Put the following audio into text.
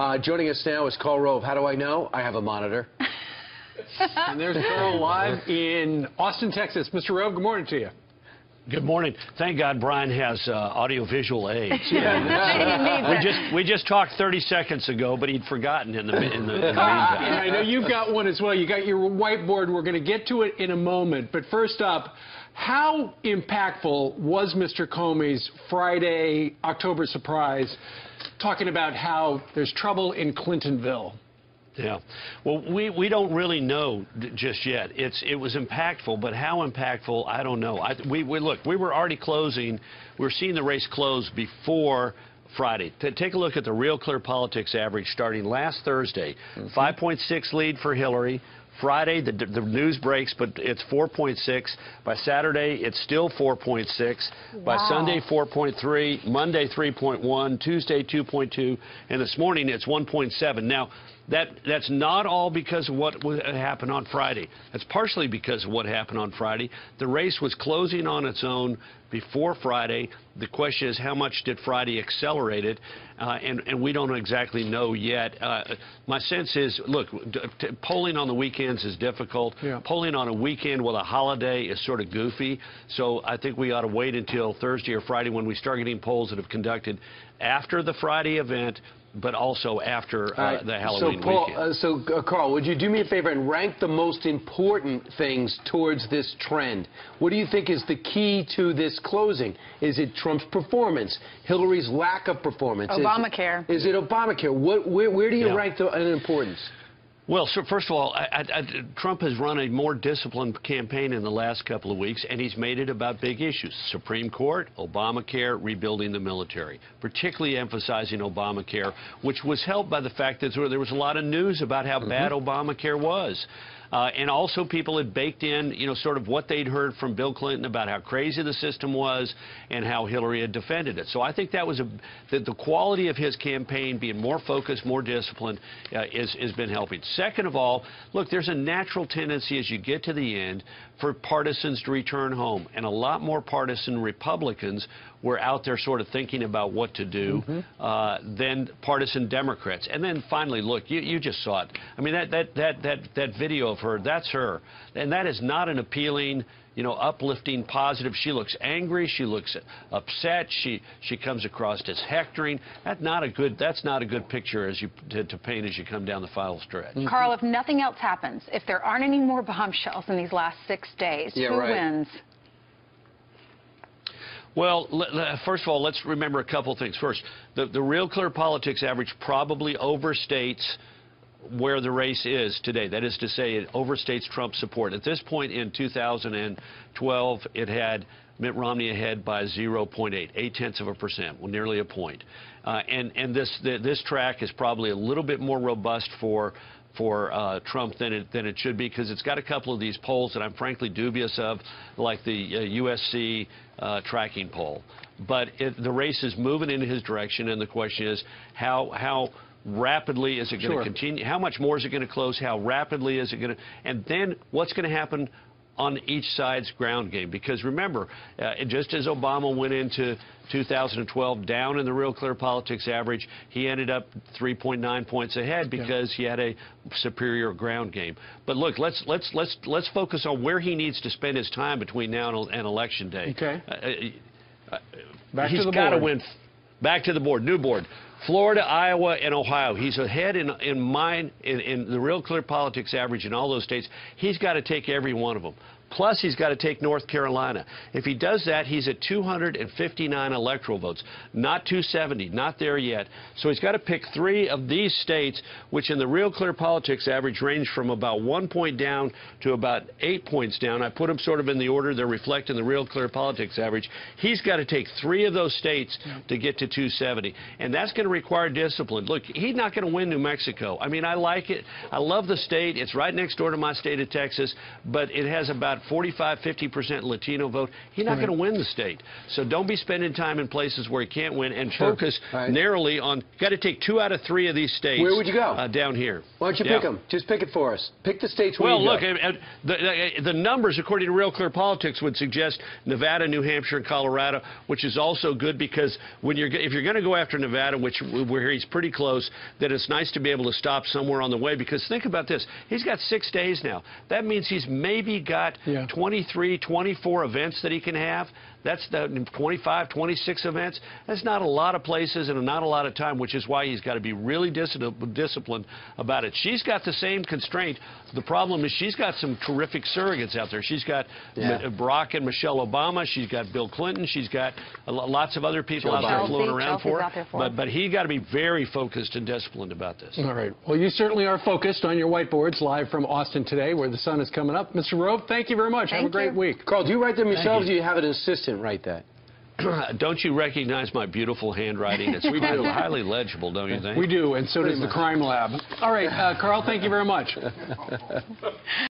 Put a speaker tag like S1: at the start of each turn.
S1: Uh, joining us now is Karl Rove. How do I know? I have a monitor.
S2: and there's Karl live in Austin, Texas. Mr. Rove, good morning to you.
S3: Good morning. Thank God Brian has uh, audiovisual aids.
S2: Yeah.
S3: we just we just talked 30 seconds ago, but he'd forgotten in the in the, in the meantime.
S2: I know you've got one as well. You got your whiteboard. We're going to get to it in a moment. But first up, how impactful was Mr. Comey's Friday October surprise talking about how there's trouble in Clintonville.
S3: Yeah. Well, we, we don't really know just yet. It's it was impactful, but how impactful, I don't know. I, we, we look, we were already closing. We were seeing the race close before Friday. T take a look at the Real Clear Politics average starting last Thursday. Mm -hmm. 5.6 lead for Hillary, Friday, the, the news breaks, but it's 4.6. By Saturday, it's still 4.6. Wow. By Sunday, 4.3. Monday, 3.1. Tuesday, 2.2. And this morning, it's 1.7. Now, that, that's not all because of what happened on Friday. That's partially because of what happened on Friday. The race was closing on its own before Friday. The question is how much did Friday accelerate it? Uh, and, and, we don't exactly know yet. Uh, my sense is, look, polling on the weekends is difficult. Yeah. Polling on a weekend with a holiday is sort of goofy. So I think we ought to wait until Thursday or Friday when we start getting polls that have conducted after the Friday event but also after uh, right. the Halloween
S1: so, Paul,
S3: weekend.
S1: Uh, so, uh, Karl, would you do me a favor and rank the most important things towards this trend? What do you think is the key to this closing? Is it Trump's performance, Hillary's lack of performance?
S4: Obamacare.
S1: Is, is it Obamacare? What, where, where do you
S3: yeah.
S1: rank the in importance?
S3: Well, so first of all, I, I, Trump has run a more disciplined campaign in the last couple of weeks, and he's made it about big issues. Supreme Court, Obamacare, rebuilding the military, particularly emphasizing Obamacare, which was helped by the fact that there was a lot of news about how mm -hmm. bad Obamacare was. Uh, and also people had baked in, you know, sort of what they'd heard from Bill Clinton about how crazy the system was and how Hillary had defended it. So I think that was a, the, the quality of his campaign being more focused, more disciplined, uh, is, has been helping. Second of all, look, there's a natural tendency as you get to the end for partisans to return home. And a lot more partisan Republicans were out there sort of thinking about what to do mm -hmm. uh, than partisan Democrats. And then finally, look, you, you just saw it. I mean, that, that, that, that, that video of her, that's her. And that is not an appealing you know, uplifting, positive. She looks angry. She looks upset. She she comes across as hectoring. That's not a good. That's not a good picture as you to, to paint as you come down the final stretch.
S4: Mm -hmm. Karl, if nothing else happens, if there aren't any more bombshells in these last six days,
S1: yeah,
S4: who
S1: right.
S4: wins?
S3: Well, first of all, let's remember a couple things. First, the, the Real Clear Politics average probably overstates where the race is today. That is to say, it overstates Trump's support. At this point in 2012, it had Mitt Romney ahead by 0.8, eight tenths of a percent, well, nearly a point. Uh, and and this the, this track is probably a little bit more robust for for uh, Trump than it than it should be because it's got a couple of these polls that I'm frankly dubious of, like the uh, USC uh, tracking poll. But it, the race is moving in his direction, and the question is how how rapidly is it going
S1: sure.
S3: to continue? How much more is it going to close? How rapidly is it going to? And then what's going to happen on each side's ground game. Because remember, uh, just as Obama went into 2012 down in the Real Clear Politics average, he ended up 3.9 points ahead because yeah. he had a superior ground game. But look, let's let's let's let's focus on where he needs to spend his time between now and, and election day.
S2: Okay.
S3: Uh, uh, Back he's got to win. Back to the board. New board. Florida, Iowa, and Ohio. He's ahead in, in mine, in, in the real clear politics average in all those states. He's got to take every one of them. Plus, he's got to take North Carolina. If he does that, he's at 259 electoral votes, not 270, not there yet. So he's got to pick three of these states, which in the Real Clear Politics average range from about one point down to about eight points down. I put them sort of in the order they're reflecting the Real Clear Politics average. He's got to take three of those states to get to 270, and that's going to require discipline. Look, he's not going to win New Mexico. I mean, I like it. I love the state. It's right next door to my state of Texas, but it has about 45, 50% Latino vote, he's not going to win the state. So don't be spending time in places where he can't win and focus
S1: Right.
S3: narrowly on, got to take two out of three of these states.
S1: Where would you go?
S3: Uh, down here.
S1: Why don't you
S3: Yeah.
S1: pick them? Just pick it for us. Pick the states where
S3: Well, look, the, the numbers, according to Real Clear Politics, would suggest Nevada, New Hampshire, and Colorado, which is also good because when you're if you're going to go after Nevada, which where he's pretty close, that it's nice to be able to stop somewhere on the way. Because think about this, he's got six days now. That means he's maybe got
S2: Yeah.
S3: 23, 24 events that he can have. That's the 25, 26 events. That's not a lot of places and not a lot of time, which is why he's got to be really dis- disciplined about it. She's got the same constraint. The problem is she's got some terrific surrogates out there. She's got
S1: Yeah.
S3: Barack and Michelle Obama. She's got Bill Clinton. She's got lots of other people
S1: Joe
S3: out there floating around for her.
S4: out there for
S3: but
S4: him.
S3: but he got to be very focused and disciplined about this.
S2: All right. Well, you certainly are focused on your whiteboards live from Austin today, where the sun is coming up. Mr. Rove, thank you very much. Have a great
S4: you.
S2: week.
S1: Karl, do you write them yourself?
S3: you.
S1: or Do you have an assistant write that?
S3: don't you recognize my beautiful handwriting? It's
S1: We do.
S3: highly legible, don't you think?
S2: We do, and so does the crime lab. All right, uh, Karl, thank you very much.